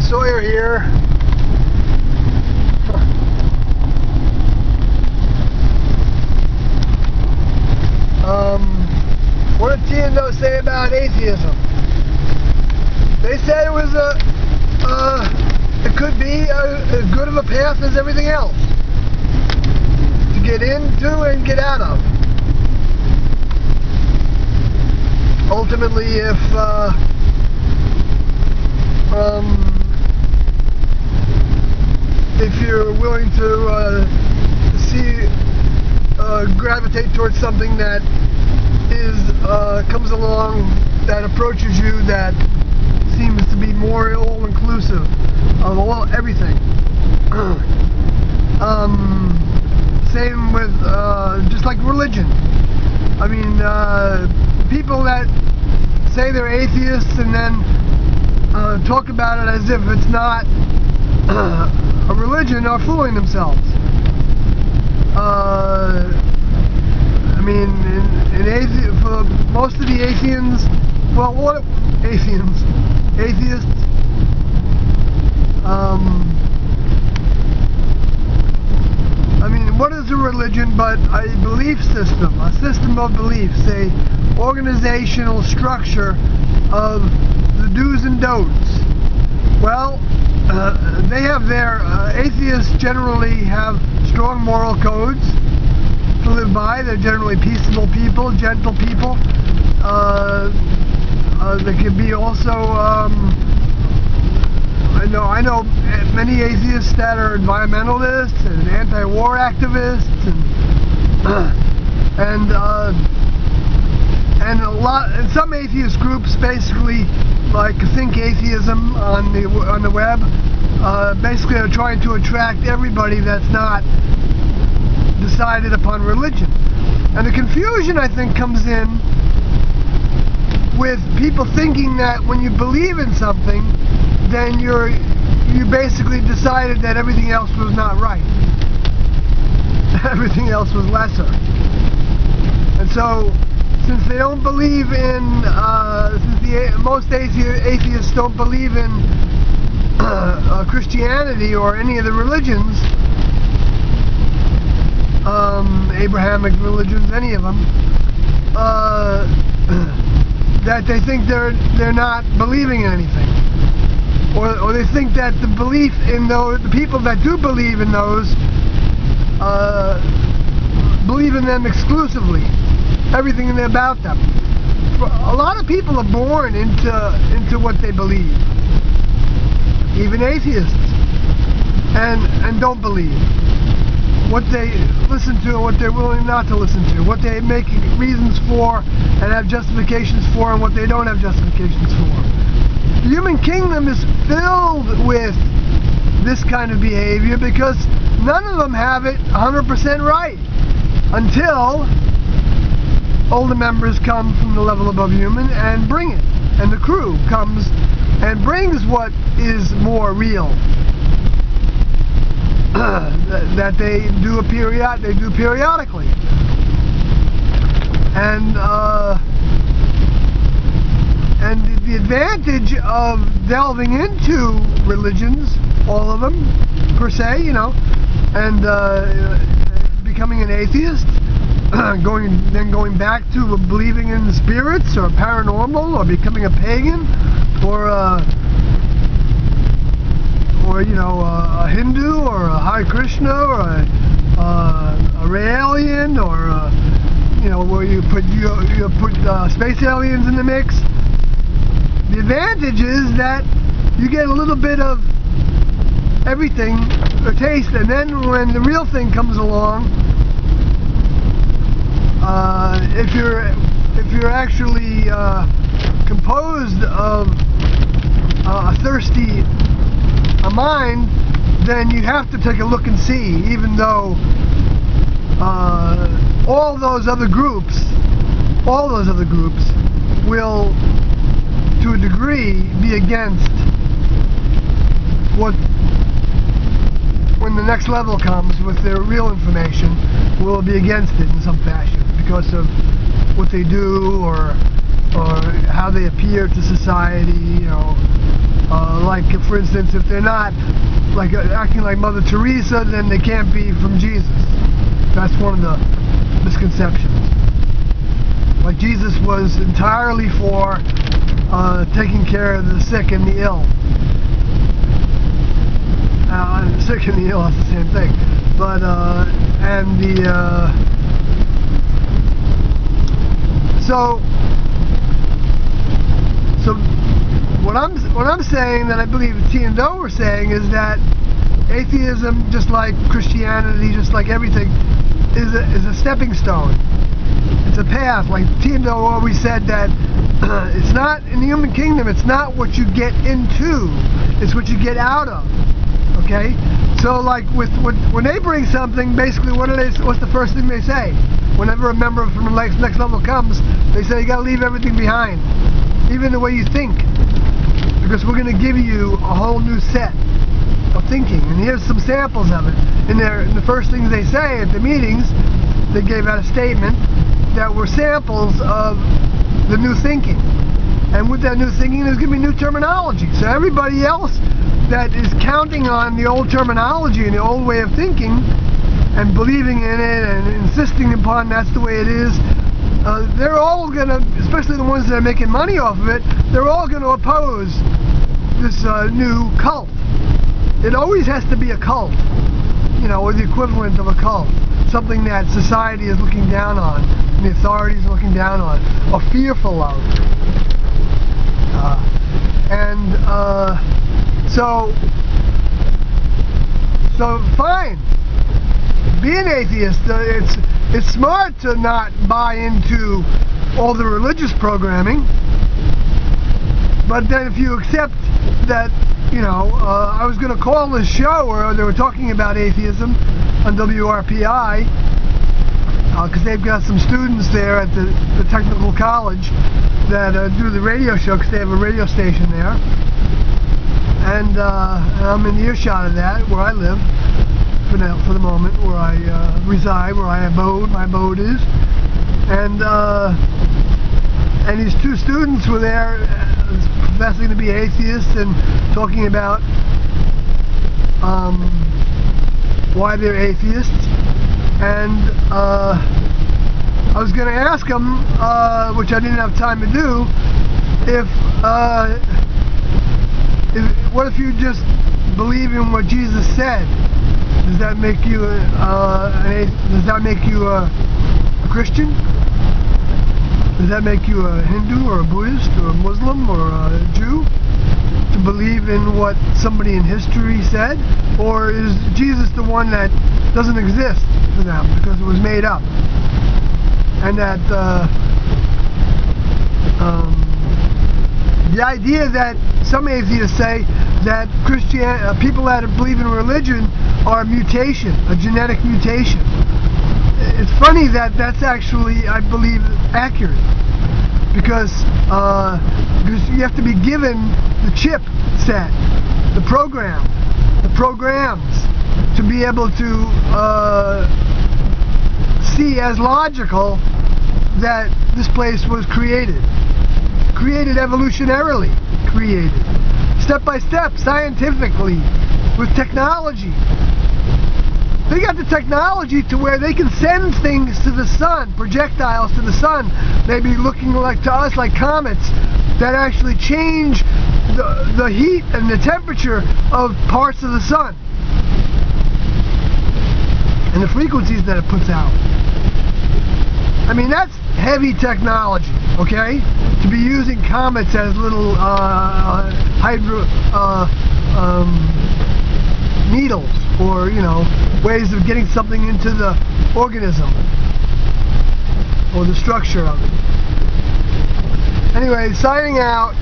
Sawyer here. Um, what did Ti and Do say about atheism? They said it was a, uh, it could be a, as good of a path as everything else to get into and get out of. Ultimately, if uh, um, if you're willing to uh, see uh, gravitate towards something that is uh, comes along that approaches you that seems to be more all inclusive of all everything. um, same with uh, just like religion. I mean, uh, people that say they're atheists and then uh, talk about it as if it's not a religion are fooling themselves. Uh, I mean, in, in athe- for most of the atheists, well, what atheists, atheists, um, I mean, what is a religion but a belief system, a system of beliefs, a organizational structure of the do's and don'ts? Well, uh, they have their, uh, atheists generally have strong moral codes to live by. They're generally peaceable people, gentle people. Uh, uh, they can be also, um, I know, I know many atheists that are environmentalists and anti-war activists and and uh, and a lot and some atheist groups basically like think atheism on the on the web. Uh, basically are trying to attract everybody that's not decided upon religion. And the confusion I think comes in with people thinking that when you believe in something then you're you basically decided that everything else was not right. Everything else was lesser. And so since they don't believe in, uh, since the, most atheists don't believe in uh, Christianity or any of the religions, um, Abrahamic religions, any of them, uh, that they think they're they're not believing in anything, or or they think that the belief in those the people that do believe in those uh, believe in them exclusively everything about them. A lot of people are born into into what they believe, even atheists, and and don't believe what they listen to and what they're willing not to listen to, what they make reasons for and have justifications for, and what they don't have justifications for. The human kingdom is filled with this kind of behavior because none of them have it 100% right until older members come from the level above human and bring it. And the crew comes and brings what is more real. that they do a period they do periodically. And uh, and the advantage of delving into religions, all of them per se, you know, and uh, becoming an atheist going then going back to believing in spirits or paranormal or becoming a pagan or a, or you know a, Hindu or a Hare Krishna or a, uh, a, a Raelian or a, you know where you put you, you put uh, space aliens in the mix. The advantage is that you get a little bit of everything, a taste, and then when the real thing comes along, uh, if you're if you're actually uh, composed of uh, a thirsty a mind, then you have to take a look and see, even though uh, all those other groups, all those other groups will, to a degree, be against what when the next level comes with their real information, will be against it in some fashion because of what they do or or how they appear to society, you know, Uh, like, for instance, if they're not like uh, acting like Mother Teresa, then they can't be from Jesus. That's one of the misconceptions. Like Jesus was entirely for uh, taking care of the sick and the ill. Uh, sick and the ill, that's the same thing. But, uh, and the, uh, so, so what I'm what I'm saying that I believe Ti and Do were saying is that atheism, just like Christianity, just like everything, is a, is a stepping stone. It's a path. Like Ti and Do always said that uh, it's not in the human kingdom. It's not what you get into. It's what you get out of. Okay. So like with when, when they bring something, basically, what are they? What's the first thing they say? Whenever a member from the next, next level comes, they say you got to leave everything behind, even the way you think because we're going to give you a whole new set of thinking. And here's some samples of it. And, the first things they say at the meetings, they gave out a statement that were samples of the new thinking. And with that new thinking, there's going to be new terminology. So everybody else that is counting on the old terminology and the old way of thinking and believing in it and insisting upon that's the way it is, uh, they're all going to, especially the ones that are making money off of it, they're all going to oppose this uh, new cult. It always has to be a cult, you know, or the equivalent of a cult. Something that society is looking down on, the authorities are looking down on, or fearful of. Uh, and uh, so, so fine. Be an atheist. Uh, it's it's smart to not buy into all the religious programming. But then if you accept that, you know, uh, I was going to call this show where they were talking about atheism on WRPI because uh, they've got some students there at the, the technical college that uh, do the radio show because they have a radio station there. And, uh, and I'm in the earshot of that where I live for now, for the moment, where I uh, reside, where I abode, my abode is. And uh, and these two students were there uh, professing to be atheists and talking about um, why they're atheists. And uh, I was going to ask them, uh, which I didn't have time to do, if, uh, if what if you just believe in what Jesus said? Does that make you uh, does that make you a, a Christian? Does that make you a Hindu or a Buddhist or a Muslim or a Jew? To believe in what somebody in history said? Or is Jesus the one that doesn't exist for them because it was made up? And that uh, um, the idea that some atheists say that Christian uh, people that believe in religion are a mutation, a genetic mutation. It's funny that that's actually, I believe, accurate. Because uh, because you have to be given the chip set, the program, the programs to be able to uh, see as logical that this place was created. Created evolutionarily created step by step scientifically with technology. They got the technology to where they can send things to the sun projectiles to the sun maybe looking like to us like comets that actually change the, the heat and the temperature of parts of the sun. And the frequencies that it puts out. I mean that's heavy technology okay? Be using comets as little uh, hydro uh, um, needles or, you know, ways of getting something into the organism or the structure of it. Anyway, signing out.